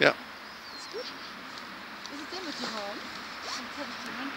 Ja. Ist gut? Ist es denn mit die Haaren? Sonst habe ich die Hand